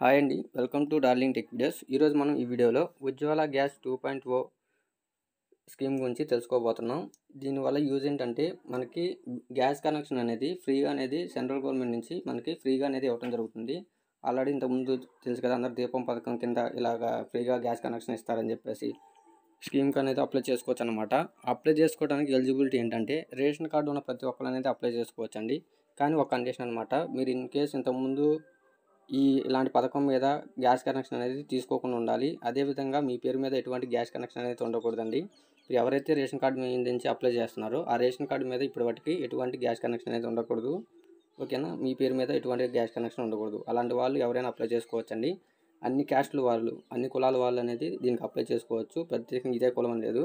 Hi అండి. Welcome to darling tech videos. ఈరోజు మనం ఈ వీడియోలో Ujjwala gas two point O scheme గురించి తెలుసుకోబోతున్నాం. దీనివల్ల యూజ్ ఏంటంటే మనకి గ్యాస్ కనెక్షన్ అనేది ఫ్రీగా అనేది సెంట్రల్ గవర్నమెంట్ నుంచి మనకి ఫ్రీగా అనేది ఇవ్వడం జరుగుతుంది. ఆల్రెడీ ఇంతకుముందు తెలుసు కదా అందరు దీపం పథకం కింద ఇలాగా ఫ్రీగా గ్యాస్ కనెక్షన్ ఇస్తారని చెప్పేసి స్కీమ్కి అనేది అప్లై చేసుకోవచ్చు అనమాట అప్లై చేసుకోవడానికి ఎలిజిబిలిటీ ఏంటంటే రేషన్ కార్డు ఉన్న ప్రతి ఒక్కరు అనేది అప్లై చేసుకోవచ్చు అండి కానీ ఒక కండిషన్ అనమాట మీరు ఇన్ కేస్ ఇంతకుముందు ఈ ఇలాంటి పథకం మీద గ్యాస్ కనెక్షన్ అనేది తీసుకోకుండా ఉండాలి. అదేవిధంగా మీ పేరు మీద ఎటువంటి గ్యాస్ కనెక్షన్ అనేది ఉండకూడదండి. ఇప్పుడు ఎవరైతే రేషన్ కార్డు మీ నుంచి అప్లై చేస్తున్నారో ఆ రేషన్ కార్డు మీద ఇప్పటివరకు ఎటువంటి గ్యాస్ కనెక్షన్ అనేది ఉండకూడదు. ఓకేనా? మీ పేరు మీద ఎటువంటి గ్యాస్ కనెక్షన్ ఉండకూడదు. అలాంటి వాళ్ళు ఎవరైనా అప్లై చేసుకోవచ్చండి. అన్ని క్యాస్టుల వాళ్ళు అన్ని కులాల వాళ్ళు అనేది దీనికి అప్లై చేసుకోవచ్చు. ప్రత్యేకంగా ఇదే కులం లేదు.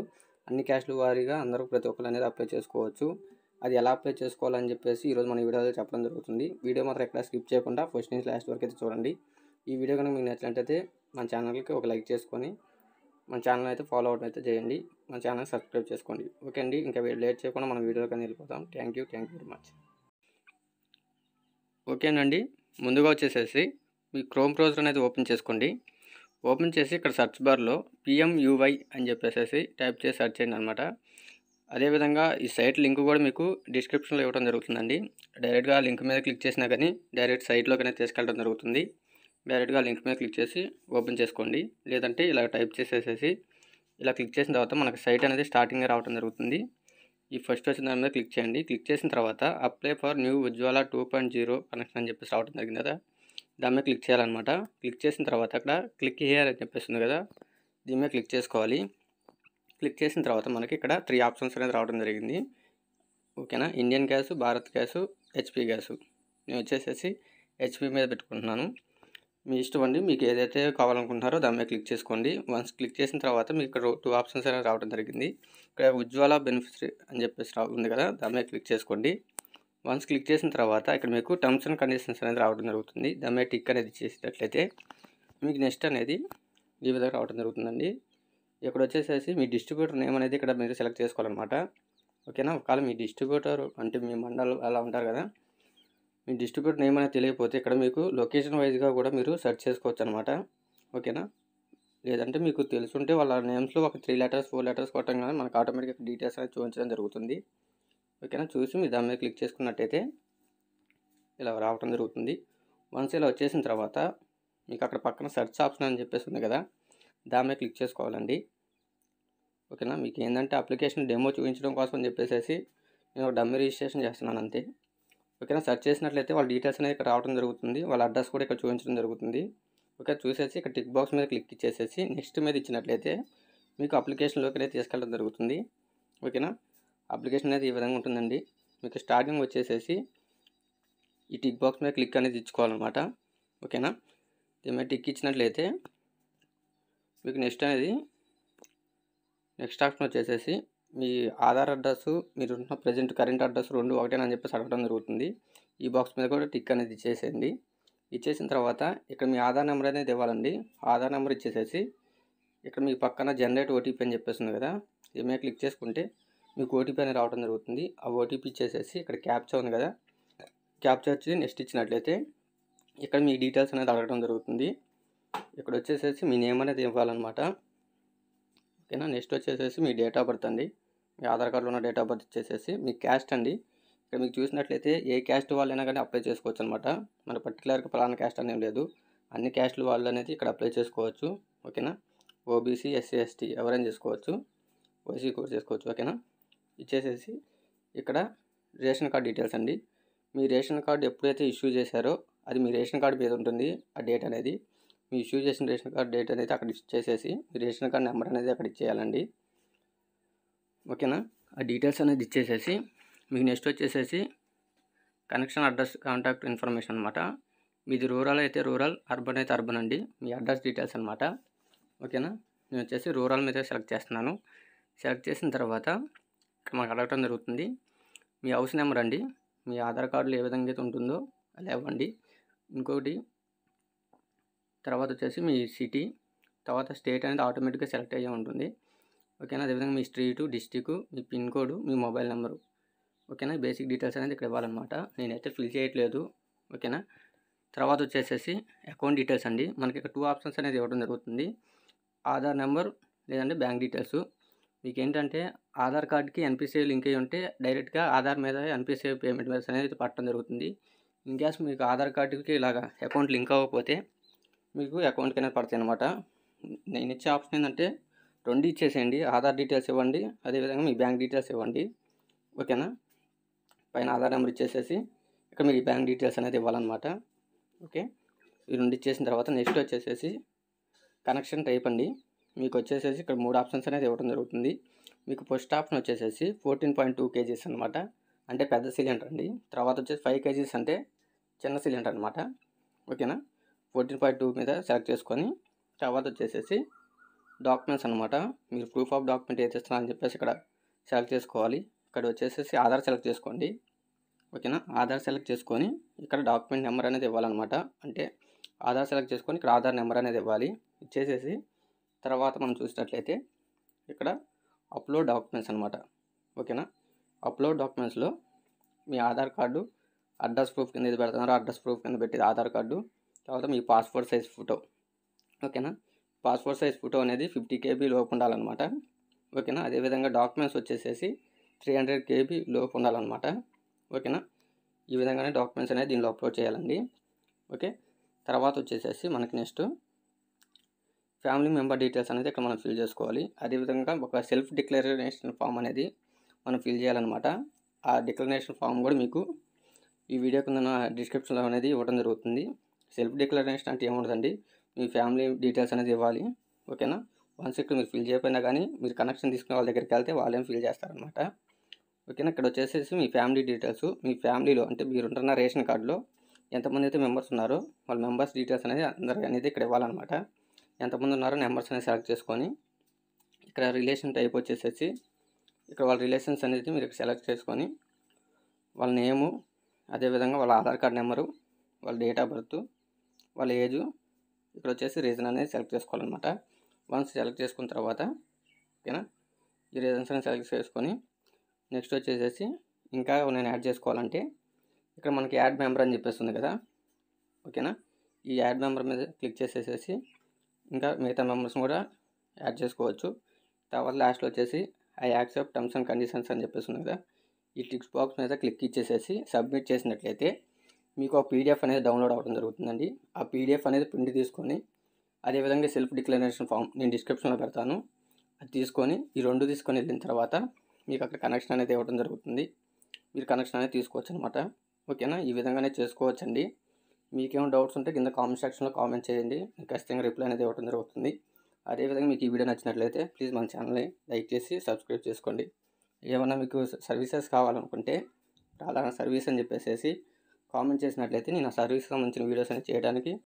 అన్ని క్యాస్టుల వారీగా అందరూ ప్రతి ఒక్కరు అనేది అప్లై చేసుకోవచ్చు. అది ఎలా అప్లై చేసుకోవాలని చెప్పేసి ఈరోజు మన వీడియోలో చెప్పడం జరుగుతుంది. వీడియో మాత్రం ఎక్కడ స్కిప్ చేయకుండా ఫస్ట్ నుంచి లాస్ట్ వరకు అయితే చూడండి. ఈ వీడియో కనుక మీకు నచ్చినట్లయితే మన ఛానల్కి ఒక లైక్ చేసుకొని మన ఛానల్ అయితే ఫాలో అవడం అయితే చేయండి. మన ఛానల్ సబ్స్క్రైబ్ చేసుకోండి. ఓకే అండి ఇంకా లేట్ చేయకుండా మనం వీడియోకి వెళ్ళిపోతాం. Thank you thank you very much ఓకేనండి ముందుగా వచ్చేసేసి మీ క్రోమ్ బ్రౌజర్ అనేది ఓపెన్ చేసుకోండి. ఓపెన్ చేసి ఇక్కడ సర్చ్ బార్లో పిఎంయువై అని చెప్పేసి టైప్ చేసి సెర్చ్ చేయండి అనమాట అదేవిధంగా ఈ సైట్ లింక్ కూడా మీకు డిస్క్రిప్షన్లో ఇవ్వడం జరుగుతుందండి. డైరెక్ట్గా లింక్ మీద క్లిక్ చేసినా కానీ డైరెక్ట్ సైట్లోకైనా తీసుకెళ్ళడం జరుగుతుంది. డైరెక్ట్గా లింక్ మీద క్లిక్ చేసి ఓపెన్ చేసుకోండి. లేదంటే ఇలా టైప్ చేసేసేసి ఇలా క్లిక్ చేసిన తర్వాత మనకు సైట్ అనేది స్టార్టింగ్ రావడం జరుగుతుంది. ఈ ఫస్ట్ వచ్చిన దాని మీద క్లిక్ చేయండి. క్లిక్ చేసిన తర్వాత apply for new Ujjwala two point zero connection అని చెప్పేసి రావడం జరిగింది కదా. దాని మీద క్లిక్ చేయాలన్నమాట. క్లిక్ చేసిన తర్వాత అక్కడ క్లిక్ హియర్ అని చెప్పేస్తుంది కదా. దీని మీద క్లిక్ చేసుకోవాలి. క్లిక్ చేసిన తర్వాత మనకి ఇక్కడ త్రీ ఆప్షన్స్ అనేది రావడం జరిగింది. ఓకేనా? Indian gas Bharat gas HP gas. నేను వచ్చేసేసి హెచ్పి మీద పెట్టుకుంటున్నాను. మీ ఇష్టం అండి. మీకు ఏదైతే కావాలనుకుంటున్నారో దాని మీద క్లిక్ చేసుకోండి. వన్స్ క్లిక్ చేసిన తర్వాత మీకు ఇక్కడ టూ ఆప్షన్స్ అనేది రావడం జరిగింది. ఇక్కడ ఉజ్వాల బెనిఫిట్స్ అని చెప్పేసి ఉంది కదా? దాని మీద క్లిక్ చేసుకోండి. వన్స్ క్లిక్ చేసిన తర్వాత ఇక్కడ మీకు టర్మ్స్ అండ్ కండిషన్స్ అనేది రావడం జరుగుతుంది. దాని మీద టిక్ అనేది చేసేటట్లయితే మీకు నెక్స్ట్ అనేది ఈ విధంగా రావడం జరుగుతుందండి. ఇక్కడ వచ్చేసేసి మీ డిస్ట్రిబ్యూటర్ నేమ్ అనేది ఇక్కడ మీరు సెలెక్ట్ చేసుకోవాలన్నమాట. ఓకేనా? ఒకవేళ మీ డిస్ట్రిబ్యూటర్ అంటే మీ మండలం అలా ఉంటారు కదా మీ డిస్ట్రిబ్యూటర్ నేమ్ అనేది తెలియకపోతే ఇక్కడ మీకు లొకేషన్ వైజ్గా కూడా మీరు సెర్చ్ చేసుకోవచ్చు అనమాట ఓకేనా? లేదంటే మీకు తెలుసుంటే వాళ్ళ నేమ్స్లో ఒక త్రీ లెటర్స్ ఫోర్ లెటర్స్ కొట్టంగానే మనకు ఆటోమేటిక్గా డీటెయిల్స్ అనేది చూపించడం జరుగుతుంది. ఓకేనా? చూసి మీరు దాని మీద క్లిక్ చేసుకున్నట్టయితే ఇలా రావడం జరుగుతుంది. వన్స్ ఇలా వచ్చేసిన తర్వాత మీకు అక్కడ పక్కన సెర్చ్ ఆప్షన్ అని చెప్పేసి ఉంది కదా దాని మీద క్లిక్ చేసుకోవాలండి. ఓకేనా? మీకు ఏంటంటే అప్లికేషన్ డెమో చూపించడం కోసం అని చెప్పేసి నేను ఒక డమ్మి రిజిస్ట్రేషన్ చేస్తున్నాను అంతే. ఓకేనా? సెర్చ్ చేసినట్లయితే వాళ్ళ డీటెయిల్స్ అనేది ఇక్కడ రావడం జరుగుతుంది. వాళ్ళ అడ్రస్ కూడా ఇక్కడ చూపించడం జరుగుతుంది. ఓకే చూసేసి ఇక్కడ టిక్ బాక్స్ మీద క్లిక్ ఇచ్చేసేసి నెక్స్ట్ మీద ఇచ్చినట్లయితే మీకు అప్లికేషన్లోకి అనేది తీసుకెళ్ళడం జరుగుతుంది. ఓకేనా? అప్లికేషన్ అనేది ఈ విధంగా ఉంటుందండి. మీకు స్టార్టింగ్ వచ్చేసేసి ఈ టిక్ బాక్స్ మీద క్లిక్ అనేది ఇచ్చుకోవాలన్నమాట. ఓకేనా? దీని మీద టిక్ ఇచ్చినట్లయితే మీకు నెక్స్ట్ అనేది నెక్స్ట్ ఆప్షన్ వచ్చేసేసి మీ ఆధార్ అడ్రస్ మీరు ఉన్న ప్రజెంట్ కరెంట్ అడ్రస్ రెండు ఒకటేనని చెప్పేసి అడగడం జరుగుతుంది. ఈ బాక్స్ మీద కూడా టిక్ అనేది ఇచ్చేసేయండి. ఇచ్చేసిన తర్వాత ఇక్కడ మీ ఆధార్ నెంబర్ అనేది ఇవ్వాలండి. ఆధార్ నెంబర్ ఇచ్చేసేసి ఇక్కడ మీ పక్కన జనరేట్ ఓటీపీ అని చెప్పేస్తుంది కదా ఈ మీద క్లిక్ చేసుకుంటే మీకు ఓటీపీ అనేది రావడం జరుగుతుంది. ఆ ఓటీపీ ఇచ్చేసేసి ఇక్కడ క్యాప్చా ఉంది కదా క్యాప్చా వచ్చి నెక్స్ట్ ఇచ్చినట్లయితే ఇక్కడ మీ డీటెయిల్స్ అనేది అడగడం జరుగుతుంది. ఇక్కడ వచ్చేసేసి మీ నేమ్ అనేది ఇవ్వాలన్నమాట. ఓకేనా? నెక్స్ట్ వచ్చేసేసి మీ డేట్ ఆఫ్ బర్త్ అండి. మీ ఆధార్ కార్డులో ఉన్న డేట్ ఆఫ్ బర్త్ వచ్చేసేసి మీ క్యాస్ట్ అండి. ఇక్కడ మీకు చూసినట్లయితే ఏ క్యాస్ట్ వాళ్ళైనా కానీ అప్లై చేసుకోవచ్చు అనమాట మన పర్టికులర్గా పలానా క్యాస్ట్ అనేది లేదు. అన్ని క్యాస్ట్లు వాళ్ళు అనేది ఇక్కడ అప్లై చేసుకోవచ్చు. ఓకేనా? ఓబీసీ ఎస్సీ ఎస్టీ ఎవరైనా చేసుకోవచ్చు. ఓసీ కూడా చేసుకోవచ్చు. ఓకేనా? ఇచ్చేసేసి ఇక్కడ రేషన్ కార్డ్ డీటెయిల్స్ అండి. మీ రేషన్ కార్డు ఎప్పుడైతే ఇష్యూ చేశారో అది మీ రేషన్ కార్డు మీద ఉంటుంది ఆ డేట్ అనేది. మీ ఇష్యూ చేసిన రేషన్ కార్డ్ డేట్ అనేది అక్కడ ఇచ్చేసేసి మీ రేషన్ కార్డ్ నెంబర్ అనేది అక్కడ ఇచ్చేయాలండి. ఓకేనా? ఆ డీటెయిల్స్ అనేది ఇచ్చేసేసి మీకు నెక్స్ట్ వచ్చేసేసి కనెక్షన్ అడ్రస్ కాంటాక్ట్ ఇన్ఫర్మేషన్ అనమాట మీది రూరల్ అయితే రూరల్ అర్బన్ అయితే అర్బన్ అండి. మీ అడ్రస్ డీటెయిల్స్ అనమాట ఓకేనా? నేను వచ్చేసి రూరల్ మీద సెలెక్ట్ చేస్తున్నాను. సెలెక్ట్ చేసిన తర్వాత ఇక్కడ మనకు అడగటం జరుగుతుంది. మీ హౌస్ నెంబర్ అండి. మీ ఆధార్ కార్డులో ఏ విధంగా అయితే ఉంటుందో అలా ఇవ్వండి. ఇంకొకటి తర్వాత వచ్చేసి మీ సిటీ తర్వాత స్టేట్ అనేది ఆటోమేటిక్గా సెలెక్ట్ అయ్యే ఉంటుంది. ఓకేనా? అదేవిధంగా మీ స్ట్రీటు డిస్టిక్ మీ పిన్ కోడ్ మీ మొబైల్ నెంబరు. ఓకేనా? బేసిక్ డీటెయిల్స్ అనేది ఇక్కడ ఇవ్వాలన్నమాట. నేనైతే ఫిల్ చేయట్లేదు. ఓకేనా? తర్వాత వచ్చేసేసి అకౌంట్ డీటెయిల్స్ అండి. మనకి ఇక్కడ టూ ఆప్షన్స్ అనేది ఇవ్వడం జరుగుతుంది. ఆధార్ నెంబర్ లేదంటే బ్యాంక్ డీటెయిల్స్. మీకు ఏంటంటే ఆధార్ కార్డ్కి ఎన్పిసిఐ లింక్ అయ్యి ఉంటే డైరెక్ట్గా ఆధార్ మీద ఎన్పిసిఐ పేమెంట్ మెథడ్స్ అనేది పట్టడం జరుగుతుంది. ఇన్ కేస్ మీకు ఆధార్ కార్డుకి ఇలాగ అకౌంట్ లింక్ అవ్వకపోతే మీకు అకౌంట్కి అనేది పడతాయి అనమాట నేను ఇచ్చే ఆప్షన్ ఏంటంటే రెండు ఇచ్చేసేయండి. ఆధార్ డీటెయిల్స్ ఇవ్వండి. అదేవిధంగా మీ బ్యాంక్ డీటెయిల్స్ ఇవ్వండి. ఓకేనా పైన ఆధార్ నెంబర్ ఇచ్చేసేసి ఇక్కడ మీ బ్యాంక్ డీటెయిల్స్ అనేది ఇవ్వాలన్నమాట. ఓకే ఈ రెండు ఇచ్చేసిన తర్వాత నెక్స్ట్ వచ్చేసేసి కనెక్షన్ టైప్ అండి. మీకు వచ్చేసేసి ఇక్కడ మూడు ఆప్షన్స్ అనేది ఇవ్వడం జరుగుతుంది. మీకు ఫస్ట్ ఆప్షన్ వచ్చేసేసి ఫోర్టీన్ పాయింట్ టూ కేజీస్ అనమాట అంటే పెద్ద సిలిండర్ అండి. తర్వాత వచ్చేసి ఫైవ్ కేజీస్ అంటే చిన్న సిలిండర్ అనమాట ఓకేనా ఫోర్టీన్ పాయింట్ టూ మీద సెలెక్ట్ చేసుకొని తర్వాత వచ్చేసేసి డాక్యుమెంట్స్ అనమాట మీరు ప్రూఫ్ ఆఫ్ డాక్యుమెంట్ ఏది ఇస్తున్నారని చెప్పేసి ఇక్కడ సెలెక్ట్ చేసుకోవాలి. ఇక్కడ వచ్చేసేసి ఆధార్ సెలెక్ట్ చేసుకోండి. ఓకేనా? ఆధార్ సెలెక్ట్ చేసుకొని ఇక్కడ డాక్యుమెంట్ నెంబర్ అనేది ఇవ్వాలన్నమాట. అంటే ఆధార్ సెలెక్ట్ చేసుకొని ఇక్కడ ఆధార్ నెంబర్ అనేది ఇవ్వాలి. ఇచ్చేసేసి తర్వాత మనం చూసినట్లయితే ఇక్కడ అప్లోడ్ డాక్యుమెంట్స్ అనమాట ఓకేనా? అప్లోడ్ డాక్యుమెంట్స్లో మీ ఆధార్ కార్డు అడ్రస్ ప్రూఫ్ కింద ఇది పెడుతున్నారో అడ్రస్ ప్రూఫ్ కింద పెట్టేది ఆధార్ కార్డు తర్వాత మీ పాస్పోర్ట్ సైజ్ ఫోటో. ఓకేనా? పాస్పోర్ట్ సైజ్ ఫోటో అనేది ఫిఫ్టీ కేబీ లోపు ఉండాలన్నమాట. ఓకేనా? అదేవిధంగా డాక్యుమెంట్స్ వచ్చేసేసి త్రీ హండ్రెడ్ కేబీ లోపు ఉండాలన్నమాట. ఓకేనా? ఈ విధంగానే డాక్యుమెంట్స్ అనేది దీనిలో అప్లోడ్ చేయాలండి. ఓకే? తర్వాత వచ్చేసేసి మనకి నెక్స్ట్ ఫ్యామిలీ మెంబర్ డీటెయిల్స్ అనేది ఇక్కడ మనం ఫిల్ చేసుకోవాలి. అదేవిధంగా ఒక సెల్ఫ్ డిక్లరేషన్ ఫామ్ అనేది మనం ఫిల్ చేయాలన్నమాట. ఆ డిక్లరేషన్ ఫామ్ కూడా మీకు ఈ వీడియో కింద డిస్క్రిప్షన్లో అనేది ఇవ్వడం జరుగుతుంది. సెల్ఫ్ డిక్లరేషన్ అంటే ఏముండదండి? మీ ఫ్యామిలీ డీటెయిల్స్ అనేది ఇవ్వాలి ఓకేనా? వన్స్ ఇక్కడ మీరు ఫిల్ చేయకపోయినా కానీ మీరు కనెక్షన్ తీసుకునే వాళ్ళ దగ్గరికి వెళ్తే వాళ్ళేం ఫిల్ చేస్తారనమాట ఓకేనా? ఇక్కడ వచ్చేసేసి మీ ఫ్యామిలీ డీటెయిల్స్. మీ ఫ్యామిలీలో అంటే మీరు ఉంటున్న రేషన్ కార్డులో ఎంతమంది అయితే మెంబర్స్ ఉన్నారో వాళ్ళ మెంబర్స్ డీటెయిల్స్ అనేది అందరికీ అనేది ఇక్కడ ఇవ్వాలన్నమాట. ఎంతమంది ఉన్నారో నెంబర్స్ అనేది సెలెక్ట్ చేసుకొని ఇక్కడ రిలేషన్ టైప్ వచ్చేసేసి ఇక్కడ వాళ్ళ రిలేషన్స్ అనేది మీరు సెలెక్ట్ చేసుకొని వాళ్ళ నేము అదేవిధంగా వాళ్ళ ఆధార్ కార్డ్ నెంబరు వాళ్ళ డేట్ ఆఫ్ బర్త్ వాళ్ళ ఏజు ఇక్కడ వచ్చేసి రీజన్ అనేది సెలెక్ట్ చేసుకోవాలన్నమాట. వన్స్ సెలెక్ట్ చేసుకున్న తర్వాత ఓకేనా ఈ రీజన్స్ అనేది సెలెక్ట్ చేసుకొని నెక్స్ట్ వచ్చేసేసి ఇంకా నేను యాడ్ చేసుకోవాలంటే ఇక్కడ మనకి యాడ్ మెంబర్ అని చెప్పేస్తుంది కదా? ఓకేనా ఈ యాడ్ మెంబర్ మీద క్లిక్ చేసేసేసి ఇంకా మిగతా మెంబర్స్ని కూడా యాడ్ చేసుకోవచ్చు. తర్వాత లాస్ట్లో వచ్చేసి I accept terms and conditions అని చెప్పేసి ఉంది కదా? ఈ టిక్స్ బాక్స్ మీద క్లిక్ ఇచ్చేసేసి సబ్మిట్ చేసినట్లయితే మీకు ఆ పీడిఎఫ్ అనేది డౌన్లోడ్ అవ్వడం జరుగుతుందండి. ఆ పీడిఎఫ్ అనేది ప్రింట్ తీసుకొని అదేవిధంగా సెల్ఫ్ డిక్లరేషన్ ఫామ్ నేను డిస్క్రిప్షన్లో పెడతాను. అది తీసుకొని ఈ రెండు తీసుకొని వెళ్ళిన తర్వాత మీకు అక్కడ కనెక్షన్ అనేది ఇవ్వడం జరుగుతుంది. మీరు కనెక్షన్ అనేది తీసుకోవచ్చు అనమాట ఓకేనా? ఈ విధంగానే చేసుకోవచ్చండి. మీకేమైనా డౌట్స్ ఉంటే కింద కామెంట్ సెక్షన్లో కామెంట్ చేయండి. మీకు ఖచ్చితంగా రిప్లై అనేది ఇవ్వడం జరుగుతుంది. అదేవిధంగా మీకు ఈ వీడియో నచ్చినట్లయితే ప్లీజ్ మన ఛానల్ని లైక్ చేసి సబ్స్క్రైబ్ చేసుకోండి. ఏమైనా మీకు సర్వీసెస్ కావాలనుకుంటే ప్రధాన సర్వీస్ అని చెప్పేసి కామెంట్ చేసినట్లయితే నేను ఆ సర్వీస్ సంబంధించిన వీడియోస్ అనేవి చేయడానికి